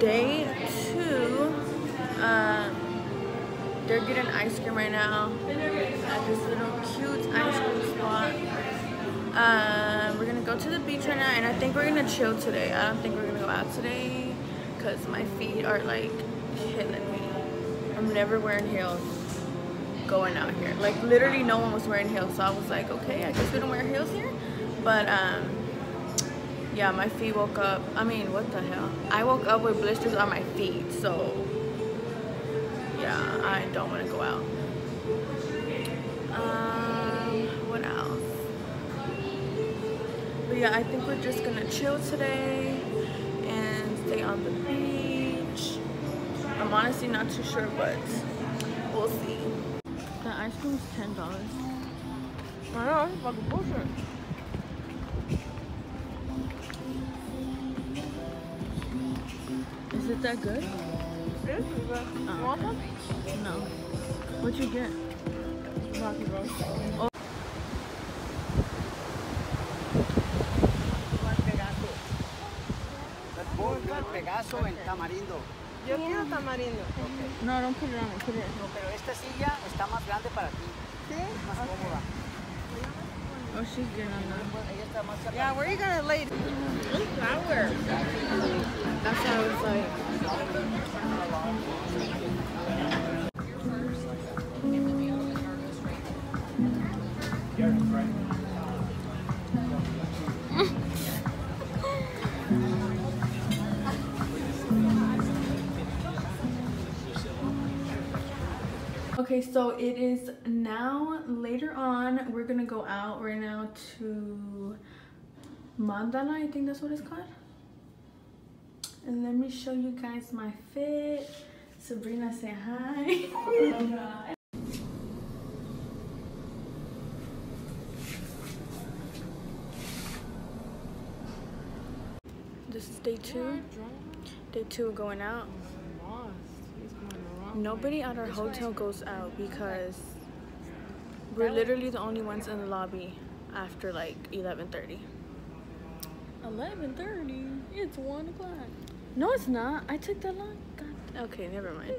day two. Um, they're getting ice cream right now at this little cute ice cream spot. Um, we're gonna go to the beach right now, and I think we're gonna chill today. I don't think we're gonna go out today because my feet are like killing me. I'm never wearing heels going out here. Like literally, no one was wearing heels, so I was like, okay, I guess we don't wear heels here. But um, yeah, my feet woke up. I mean, what the hell? I woke up with blisters on my feet, so yeah, I don't want to go out. Um, what else? But yeah, I think we're just gonna chill today and stay on the beach. I'm honestly not too sure, but we'll see. The ice cream's ten dollars. I know, it's fucking bullshit. Is that good? It is pretty good. Oh, want some? No. What'd you get? Rocky Road. Vodka, Pegaso en tamarindo. Yo quiero tamarindo. No, don't put it on me. Put it. No, pero esta silla está más grande para ti, ¿Sí? más cómoda. Oh, she's getting on that. Ella está más Yeah, where are you gonna lay? Look, flower. That's what I was like. Okay, so it is now later on. We're gonna go out right now to Mandala, I think that's what it's called. And let me show you guys my fit. Sabrina, say hi. this is day two. Day two of going out. Nobody at our hotel goes out because we're literally the only ones in the lobby after like 11.30. 11.30? It's 1 o'clock. No, it's not. I took that long. God. Okay, never mind.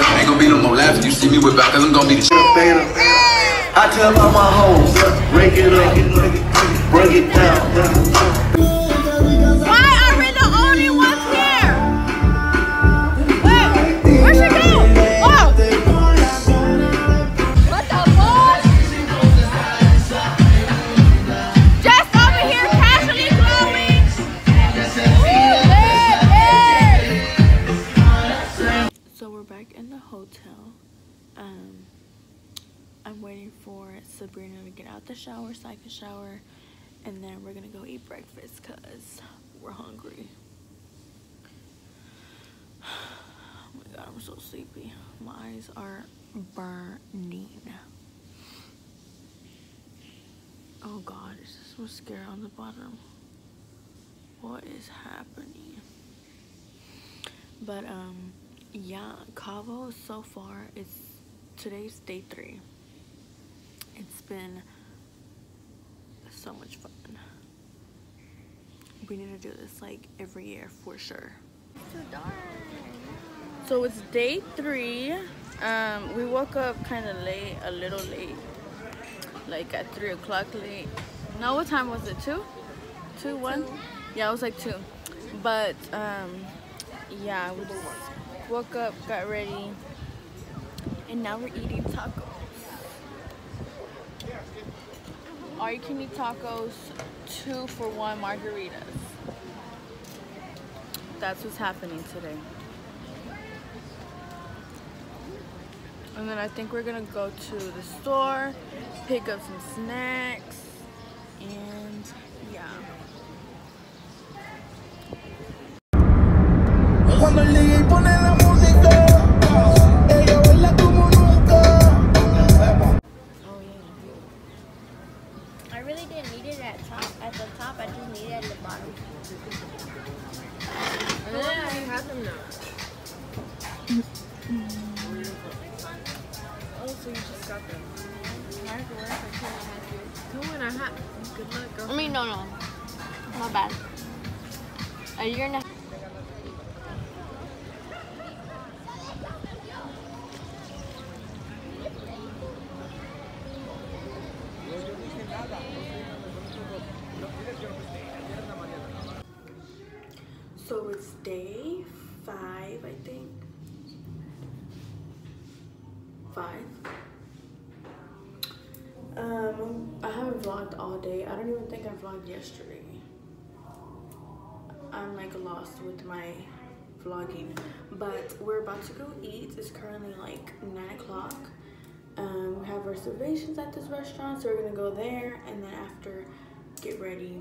I ain't gonna be no more laughing. You see me with back, cause I'm gonna be the shit. I tell all my hoes, break it up, break it down. Sleepy. My eyes are burning. Oh god, is this mascara on the bottom? What is happening? But um, yeah, Cabo so far it's today's day three. It's been so much fun. We need to do this like every year for sure. So it's day three. Um, we woke up kind of late, a little late, like at three o'clock late. No, what time was it? Two? Two. Yeah, it was like two. But um, yeah, we just woke up, got ready, and now we're eating tacos. are you can eat tacos, two for one margaritas. That's what's happening today. And then I think we're gonna go to the store, pick up some snacks, and yeah. Uh-huh. and a half. Good luck, girl. I mean, no, no. Not bad. A year and a So it's day five, I think. Five. Um, I haven't vlogged all day. I don't even think I vlogged yesterday. I'm like lost with my vlogging. But we're about to go eat. It's currently like nine o'clock. Um, we have reservations at this restaurant, so we're gonna go there and then after get ready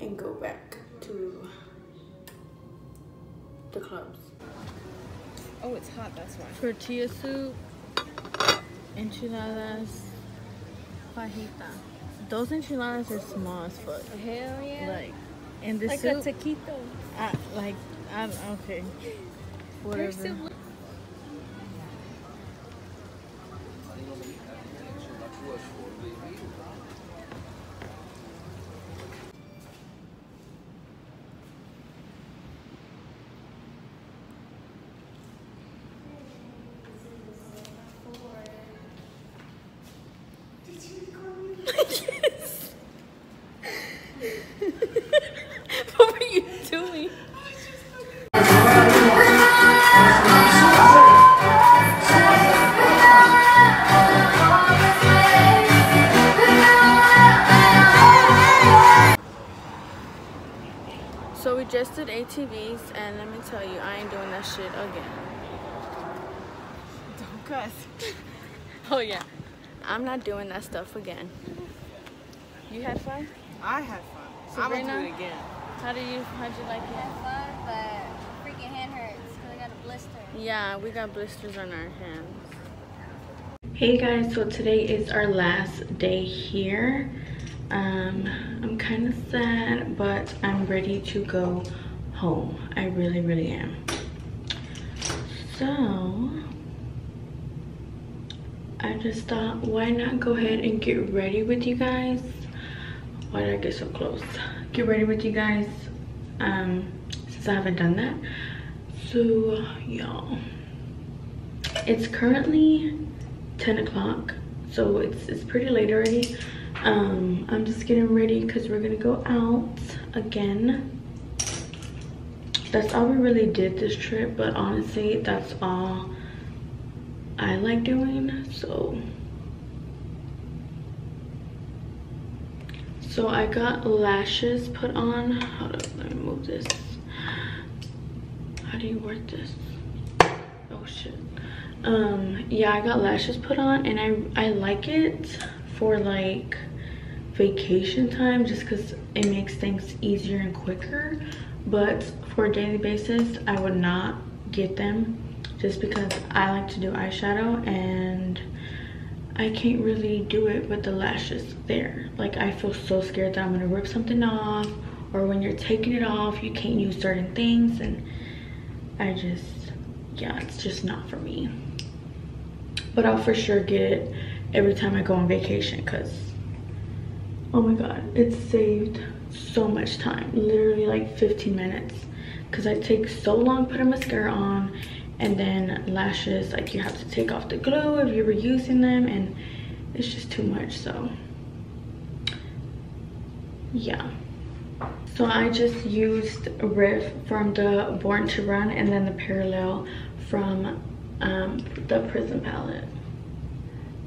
and go back to the clubs. Oh, it's hot, that's why. Tortilla soup, enchiladas, fajita. Those enchiladas are small as fuck. Hell yeah. Like, and the like soup, a taquito. I, like, I don't, okay. Whatever. Just did ATVs, and let me tell you, I ain't doing that shit again. Don't cuss. Oh yeah, I'm not doing that stuff again. You had fun? I had fun. I'm gonna do it again. How do you? How'd you like it? fun, but freaking hand hurts because I got a blister. Yeah, we got blisters on our hands. Hey guys, so today is our last day here. Um, I'm kind of sad, but I'm ready to go home. I really, really am. So, I just thought, why not go ahead and get ready with you guys? Why did I get so close? Get ready with you guys, um, since I haven't done that. So, y'all, it's currently 10 o'clock, so it's, it's pretty late already. Um, I'm just getting ready because we're gonna go out again. That's all we really did this trip, but honestly, that's all I like doing, so. So I got lashes put on. Hold up, let me move this. How do you work this? Oh shit. Um, yeah, I got lashes put on and I, I like it for like vacation time just because it makes things easier and quicker. But for a daily basis, I would not get them just because I like to do eyeshadow and I can't really do it with the lashes there. Like I feel so scared that I'm gonna rip something off or when you're taking it off, you can't use certain things and I just, yeah, it's just not for me. But I'll for sure get it every time I go on vacation because, oh my God, it saved so much time. Literally like 15 minutes because I take so long putting mascara on and then lashes, like you have to take off the glue if you were using them and it's just too much, so yeah. So I just used Riff from the Born to Run and then the Parallel from um, the Prism palette.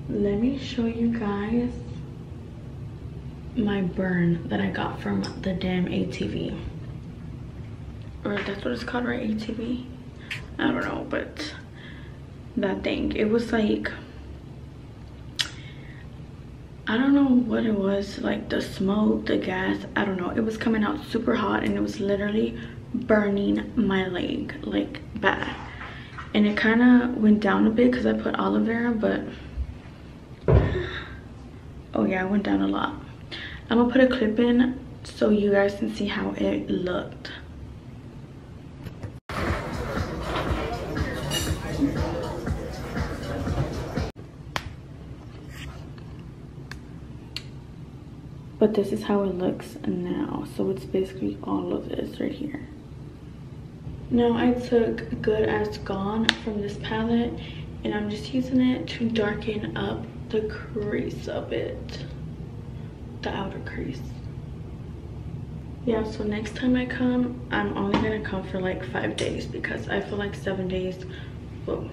Let me show you guys my burn that I got from the damn ATV. Or that's what it's called, right? ATV? I don't know, but that thing, it was like, I don't know what it was, like the smoke, the gas, I don't know. It was coming out super hot and it was literally burning my leg, like bad. And it kind of went down a bit because I put aloe vera, but, oh yeah, it went down a lot i'm gonna put a clip in so you guys can see how it looked. But this is how it looks now. So it's basically all of this right here. Now i took good as gone from this palette and i'm just using it to darken up the crease of it the outer crease. Yeah so next time i come i'm only gonna come for like five days because i feel like seven days well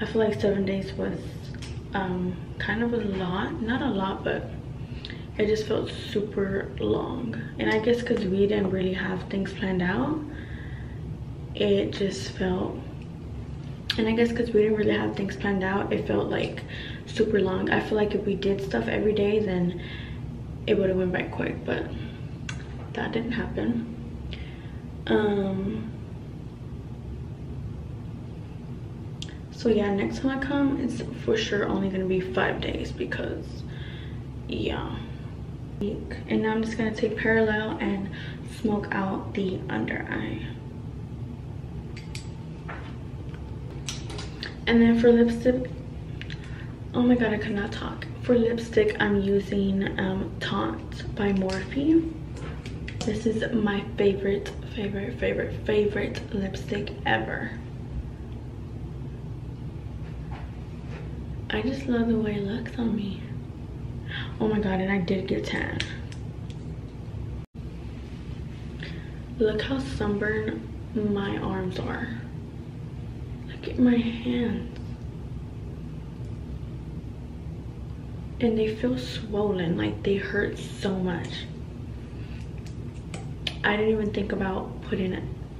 i feel like seven days was um kind of a lot not a lot but it just felt super long. And i guess because we didn't really have things planned out it just felt and i guess because we didn't really have things planned out it felt like super long. I feel like if we did stuff every day then it would have went by quick but that didn't happen. Um so yeah next time i come it's for sure only gonna be five days because yeah. And now i'm just gonna take parallel and smoke out the under eye. And then for lipstick oh my god i could not talk for lipstick i'm using um taunt by morphe. This is my favorite favorite favorite favorite lipstick ever. I just love the way it looks on me. Oh my god and i did get tan. Look how sunburned my arms are. Look at my hands and they feel swollen like they hurt so much. I didn't even think about putting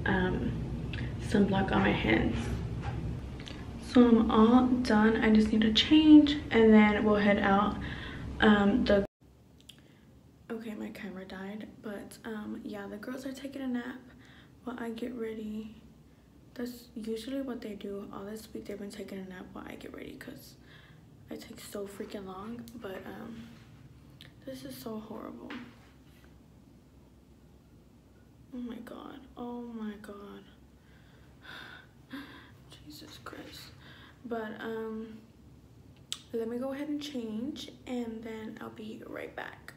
um, sunblock on my hands. So i'm all done. I just need to change and then we'll head out um the okay my camera died but um yeah the girls are taking a nap while i get ready. That's usually what they do. All this week they've been taking a nap while i get ready because it takes so freaking long but um this is so horrible. Oh my god oh my god. Jesus christ. But um let me go ahead and change and then I'll be right back.